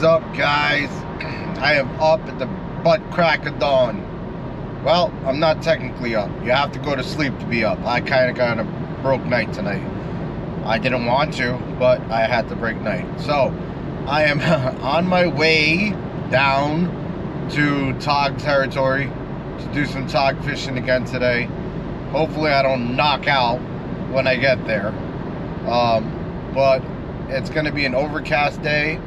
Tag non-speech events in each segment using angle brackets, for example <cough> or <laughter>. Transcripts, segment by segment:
Is up, guys? I am up at the butt crack of dawn. Well, I'm not technically up. You have to go to sleep to be up. I kind of got a broke night tonight. I didn't want to, but I had to break night. So, I am <laughs> on my way down to Tog territory to do some tog fishing again today. Hopefully, I don't knock out when I get there. Um, but it's going to be an overcast day,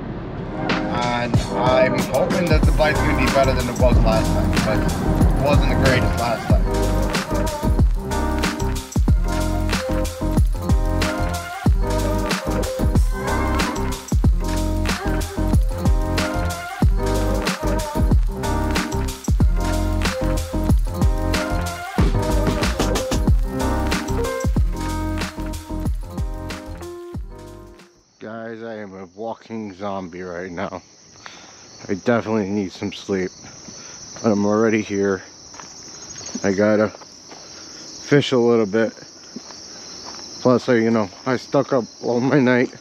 and I'm hoping that the bite's going to be better than it was last time. But it wasn't the greatest last time. Zombie right now. I definitely need some sleep. But I'm already here. I gotta fish a little bit. Plus, I, you know, I stuck up all my night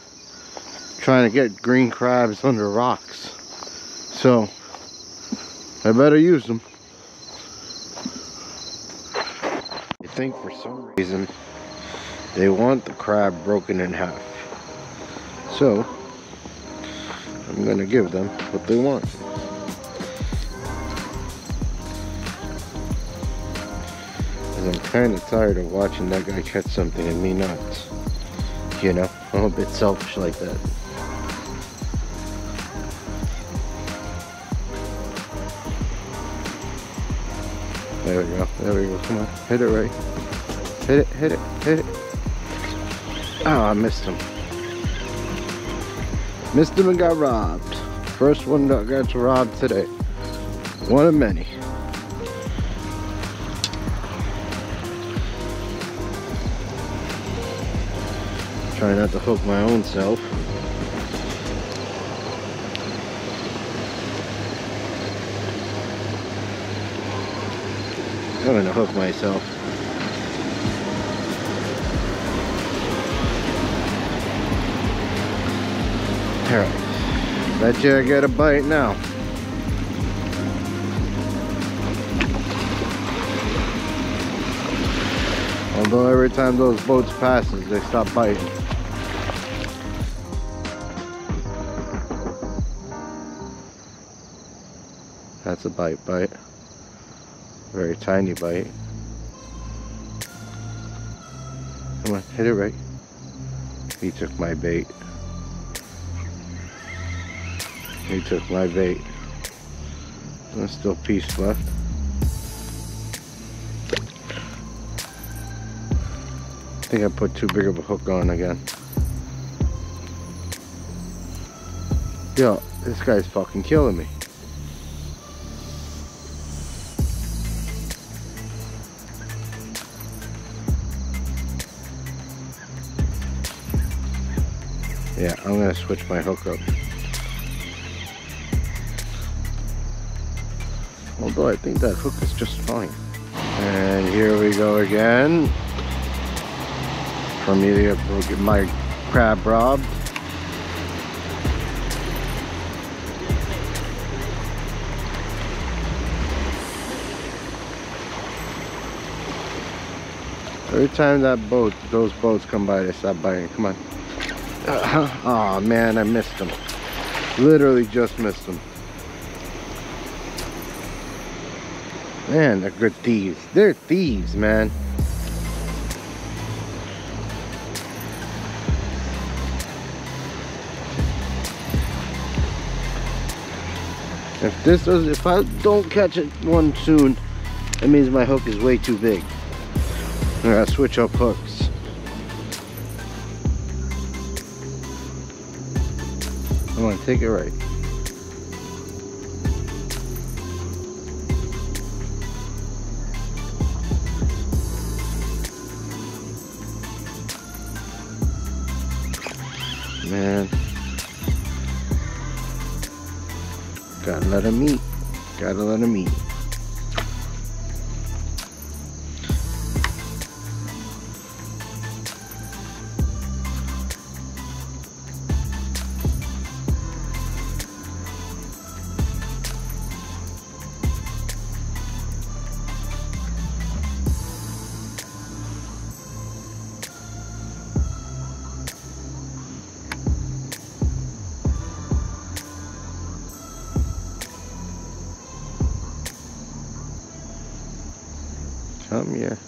trying to get green crabs under rocks. So, I better use them. I think for some reason they want the crab broken in half. So, I'm going to give them what they want. I'm kind of tired of watching that guy catch something and me not. You know, <laughs> I'm a bit selfish like that. There we go, there we go, come on, hit it right. Hit it, hit it, hit it. Oh, I missed him. Him and got robbed. First one that got robbed today. One of many. Try not to hook my own self. I'm gonna hook myself. Bet you I get a bite now. Although every time those boats passes, they stop biting. That's a bite bite. Very tiny bite. Come on, hit it right. He took my bait. He took my bait. There's still piece left. I think I put too big of a hook on again. Yo, this guy's fucking killing me. Yeah, I'm gonna switch my hook up. Although I think that hook is just fine. And here we go again. For me to get my crab robbed. Every time that boat, those boats come by, they stop biting. Come on. oh man, I missed them. Literally just missed them. Man, they're good thieves. They're thieves, man. If this doesn't—if I don't catch it one soon, it means my hook is way too big. I gotta switch up hooks. I'm gonna take it right. Gotta let him eat. Gotta let him eat. Come here.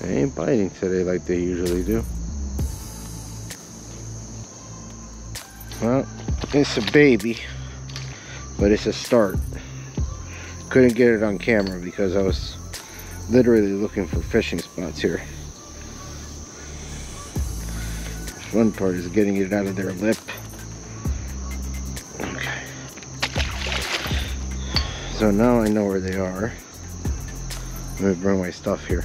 They ain't biting today like they usually do. Well, it's a baby, but it's a start. Couldn't get it on camera because I was literally looking for fishing spots here. Fun part is getting it out of their lip. Okay. So now I know where they are. Let me bring my stuff here.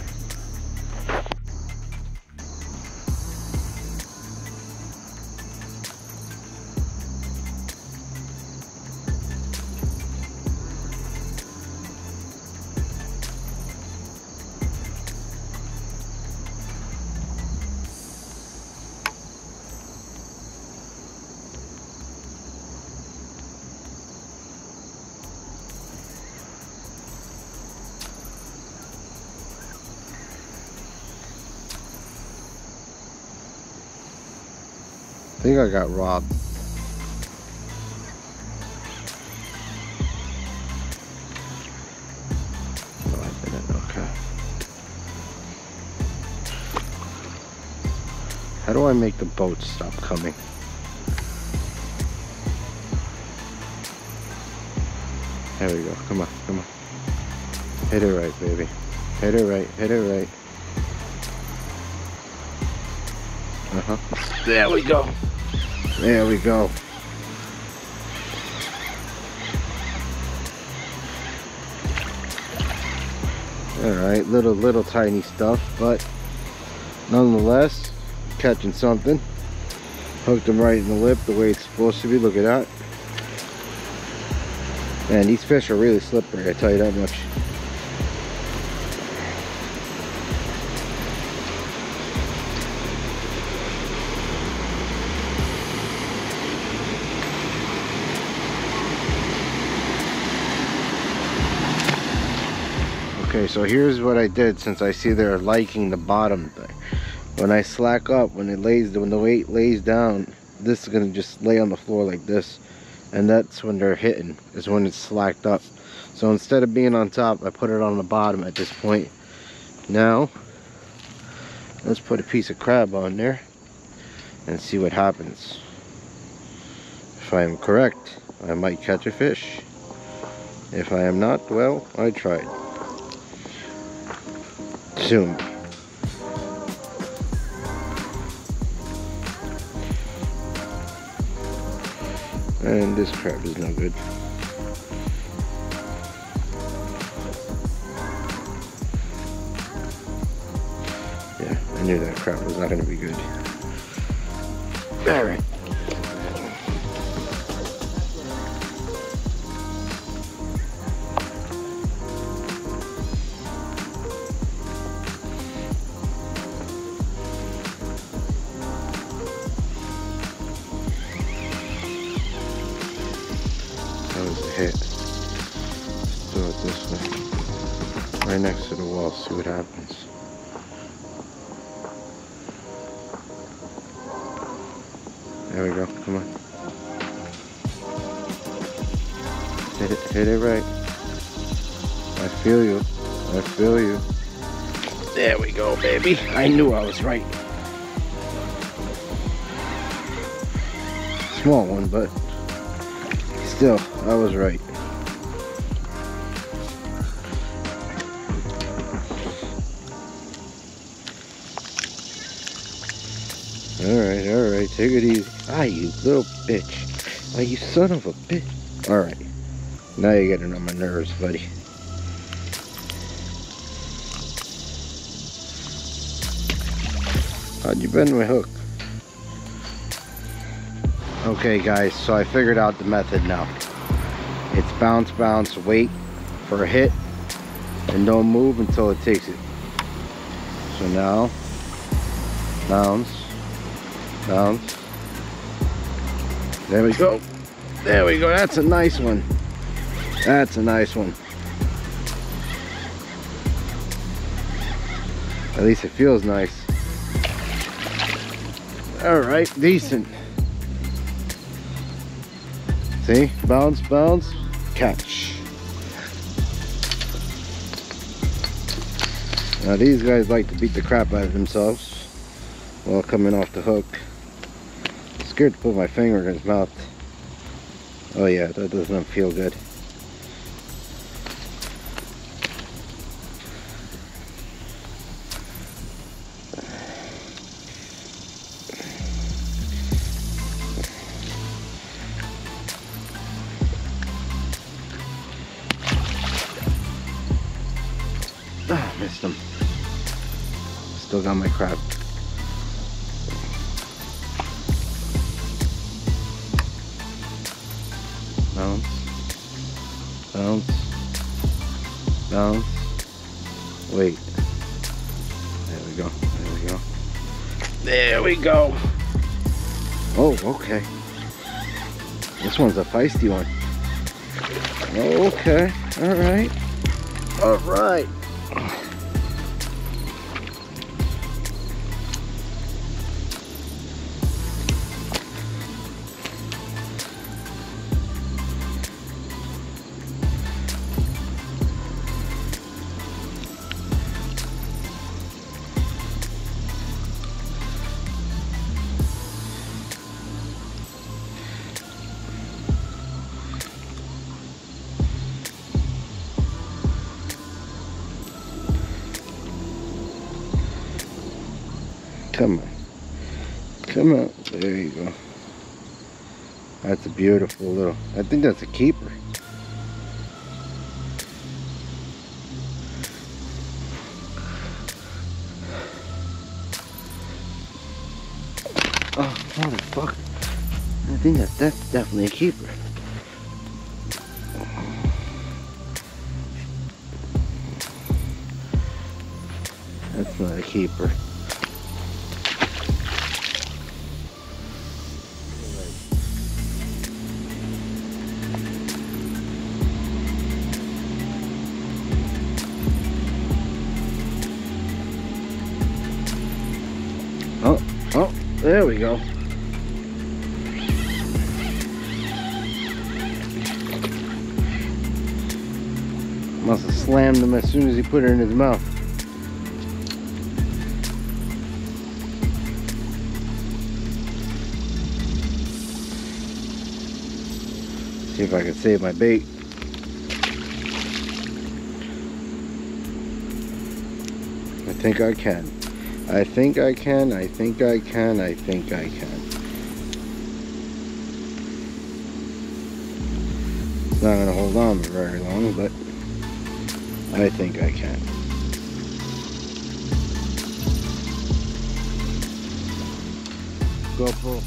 Think I got robbed. Okay. How do I make the boat stop coming? There we go. Come on, come on. Hit it right, baby. Hit it right, hit it right. Uh-huh. There we go. There we go. Alright, little, little tiny stuff, but nonetheless, catching something. Hooked him right in the lip the way it's supposed to be, look at that. Man, these fish are really slippery, I tell you that much. Okay, so here's what I did since I see they're liking the bottom thing. When I slack up, when it lays, when the weight lays down, this is gonna just lay on the floor like this. And that's when they're hitting, is when it's slacked up. So instead of being on top, I put it on the bottom at this point. Now, let's put a piece of crab on there and see what happens. If I am correct, I might catch a fish. If I am not, well, I tried soon. And this crap is no good. Yeah, I knew that crap was not going to be good. Alright. Right next to the wall, see what happens. There we go, come on. Hit it, hit it right. I feel you, I feel you. There we go, baby. I knew I was right. Small one, but still, I was right. Alright, alright, take it easy. Ah, you little bitch. Ah, you son of a bitch. Alright. Now you're getting on my nerves, buddy. How'd you bend my hook? Okay guys, so I figured out the method now. It's bounce, bounce, wait for a hit, and don't move until it takes it. So now, bounce, bounce. There we go. There we go, that's a nice one. That's a nice one. At least it feels nice. All right, decent. See, bounce, bounce, catch. Now these guys like to beat the crap out of themselves while coming off the hook. Scared to put my finger in his mouth. Oh yeah, that doesn't feel good. Ah, missed him. Still got my crab. Bounce. Wait. There we go. There we go. There we go. Oh, okay. This one's a feisty one. Okay. All right. All right. Come on. Come on. There you go. That's a beautiful little, I think that's a keeper. Oh, motherfucker. I think that, that's definitely a keeper. That's not a keeper. There we go. Must have slammed him as soon as he put it in his mouth. See if I can save my bait. I think I can. I think I can, I think I can, I think I can. It's not to hold on for very long, but I think I can. GoPro.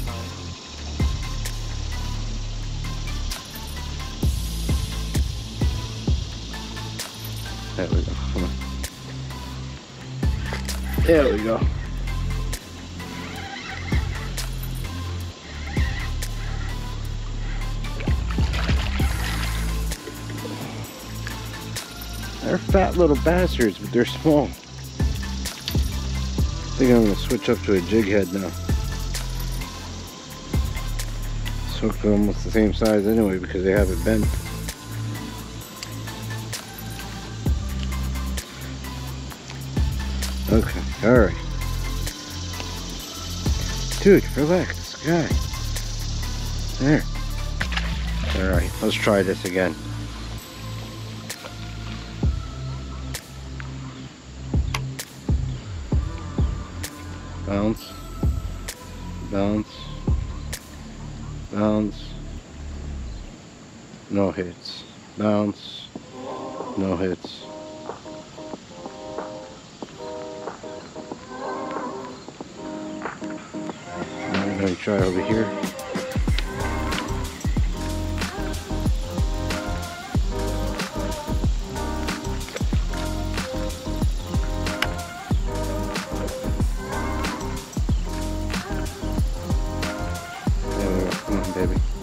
There we go. There we go. They're fat little bastards, but they're small. I think I'm gonna switch up to a jig head now. This hook's almost the same size anyway because they have it bent. Alright. Dude, relax, guy. There. Alright, let's try this again. Bounce. Bounce. Bounce. No hits. Bounce. No hits. Going to try over here. Come on, baby.